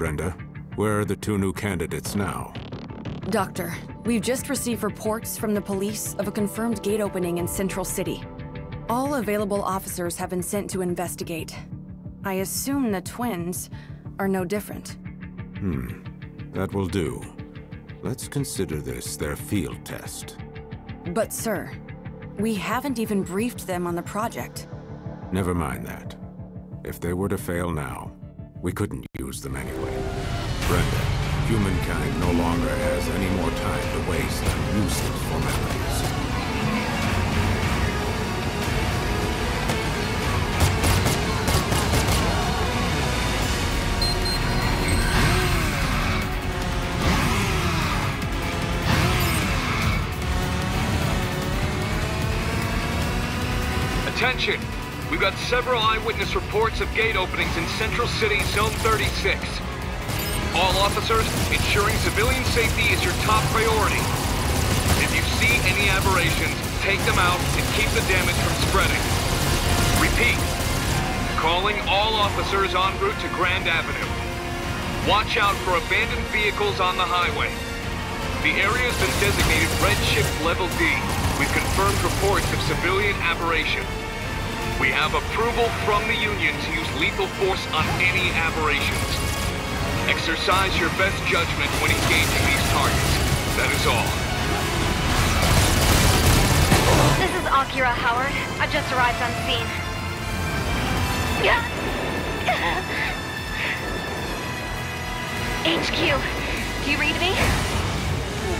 Brenda, where are the two new candidates now? Doctor, we've just received reports from the police of a confirmed gate opening in Central City. All available officers have been sent to investigate. I assume the twins are no different. Hmm. That will do. Let's consider this their field test. But sir, we haven't even briefed them on the project. Never mind that. If they were to fail now, we couldn't use them anyway. Brenda, humankind no longer has any more time to waste on useless formalities. Attention! We've got several eyewitness reports of gate openings in Central City, Zone 36. All officers, ensuring civilian safety is your top priority. If you see any aberrations, take them out and keep the damage from spreading. Repeat. Calling all officers en route to Grand Avenue. Watch out for abandoned vehicles on the highway. The area has been designated Red Shift Level D, with confirmed reports of civilian aberration. We have approval from the Union to use lethal force on any aberrations. Exercise your best judgment when engaging these targets. That is all. This is Akira Howard. I've just arrived on scene. HQ, do you read me?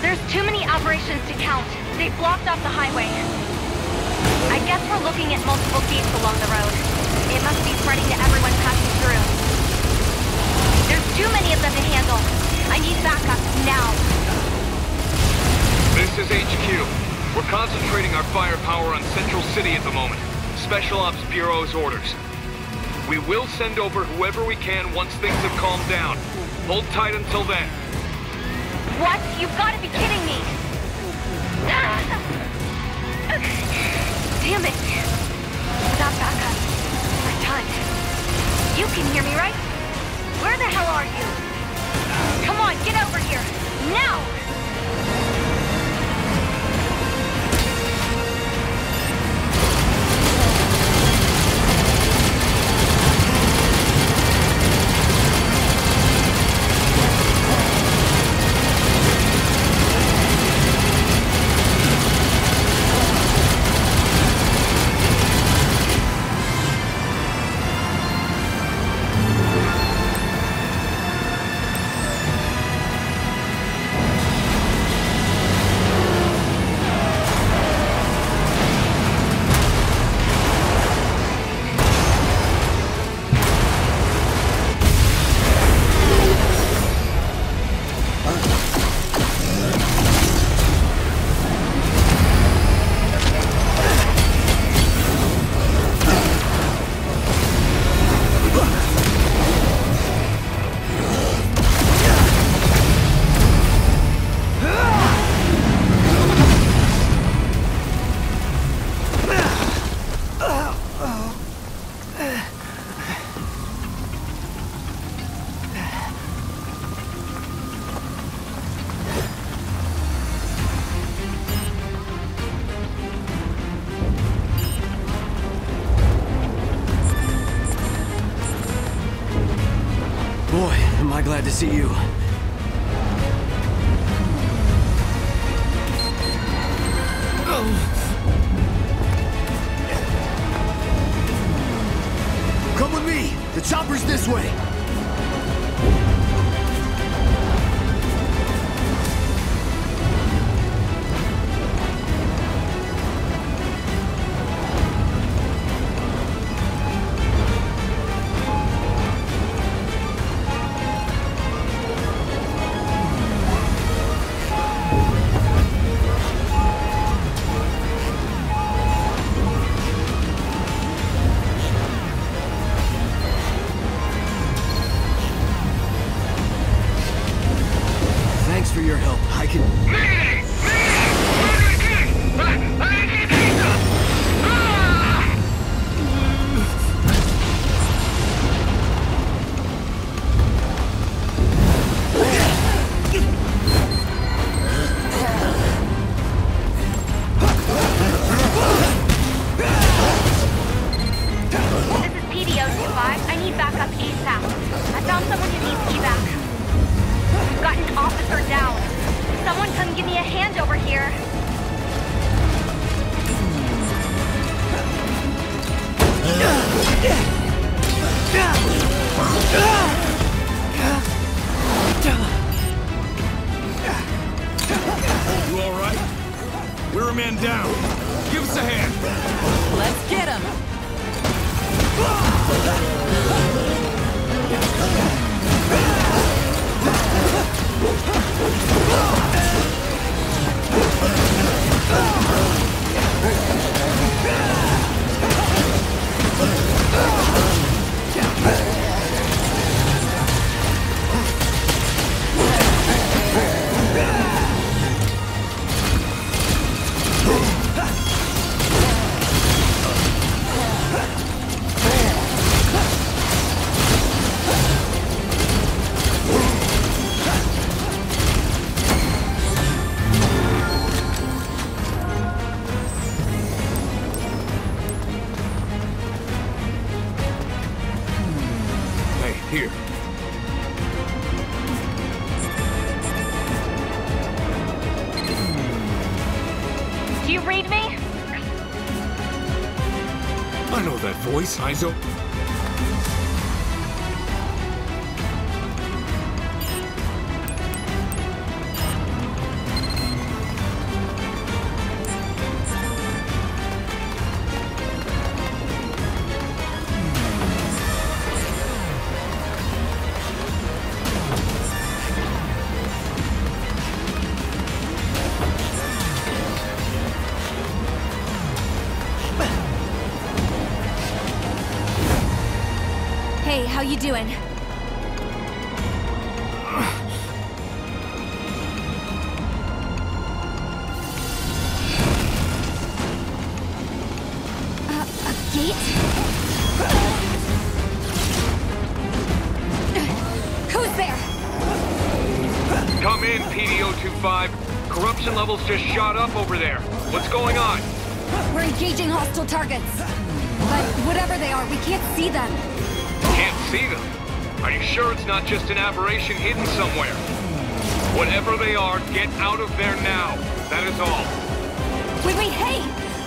There's too many aberrations to count. They've blocked off the highway. I guess we're looking at multiple gates along the road. It must be spreading to everyone passing through. There's too many of them to handle. I need backup now. This is HQ. We're concentrating our firepower on Central City at the moment. Special Ops Bureau's orders. We will send over whoever we can once things have calmed down. Hold tight until then. What? You've got to be kidding me! Damn it! Without backup, we're done. You can hear me, right? Where the hell are you? Come on, get over here! Now! To see you. Come with me! The chopper's this way! I know that voice, Izo. How you doing? Uh, a gate? Who's there? Come in, PD-025. Corruption levels just shot up over there. What's going on? We're engaging hostile targets. But whatever they are, we can't see them. See them. Are you sure it's not just an aberration hidden somewhere? Whatever they are, get out of there now. That is all. Wait, wait, hey!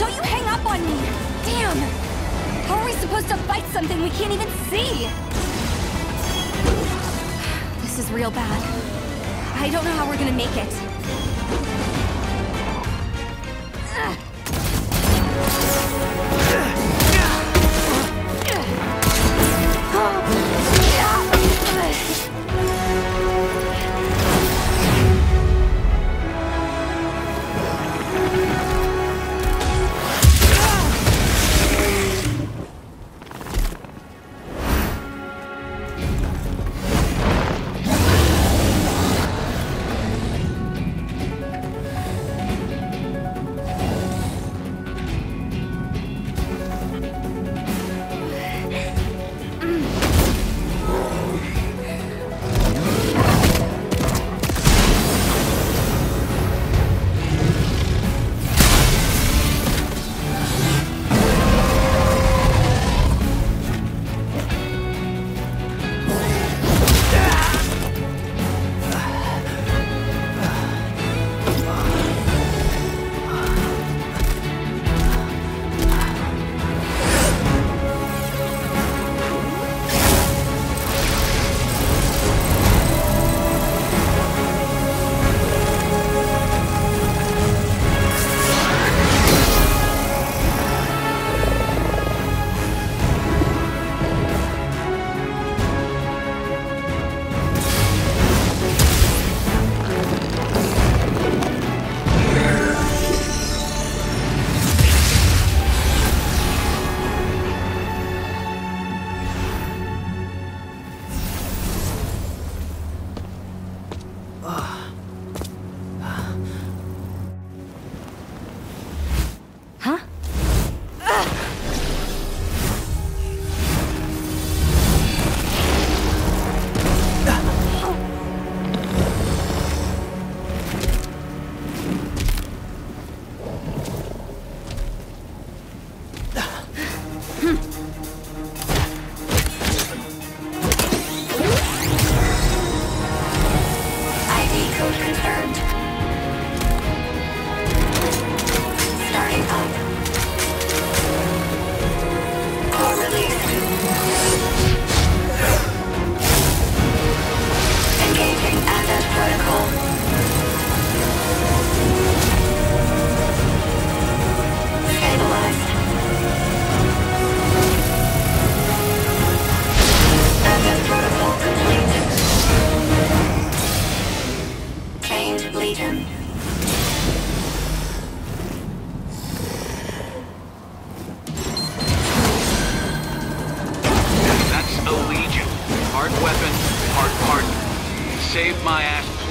Don't you hang up on me! Damn! How are we supposed to fight something we can't even see? This is real bad. I don't know how we're gonna make it. Huh?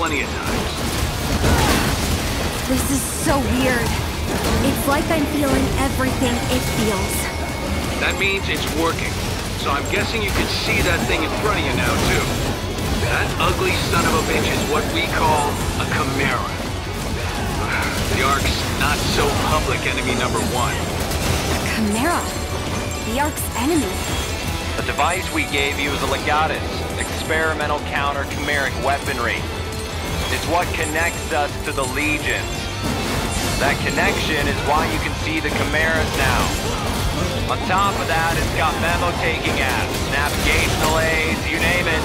Plenty of times. This is so weird. It's like I'm feeling everything it feels. That means it's working. So I'm guessing you can see that thing in front of you now, too. That ugly son of a bitch is what we call a Chimera. The Ark's not so public enemy number one. A chimera. The Ark's enemy. The device we gave you is a Legatus, experimental counter-chimeric weaponry. It's what connects us to the Legions. That connection is why you can see the Chimeras now. On top of that, it's got memo-taking apps, navigational aids, you name it.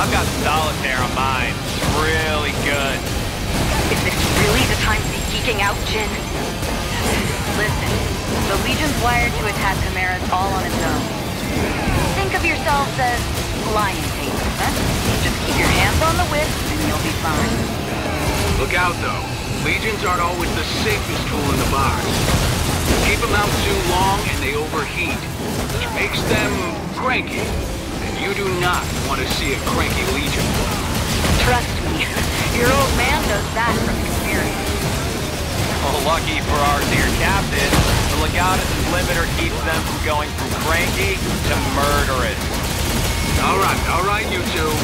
I've got solitaire on mine. It's really good. Is this really the time to be geeking out, Jin? Listen, the Legion's wired to attack Chimeras all on its own. Think of yourselves as lion tamer, huh? Just keep your hands on the whip and you'll be fine. Look out, though. Legions aren't always the safest tool in the box. Keep them out too long and they overheat, which makes them cranky. And you do not want to see a cranky Legion. Trust me, your old man knows that from experience. Well, lucky for our dear captain, the Legatus' limiter keeps them from going from cranky to murderous. All right, all right, you two. Focus.